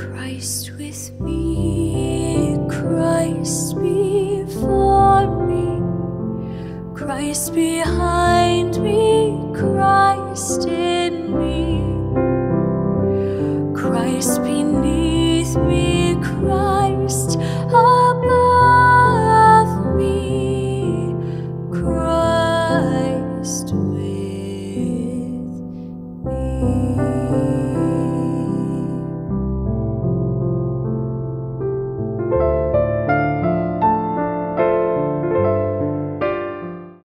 Christ with me, Christ before me, Christ behind me, Christ in me, Christ beneath me, Christ.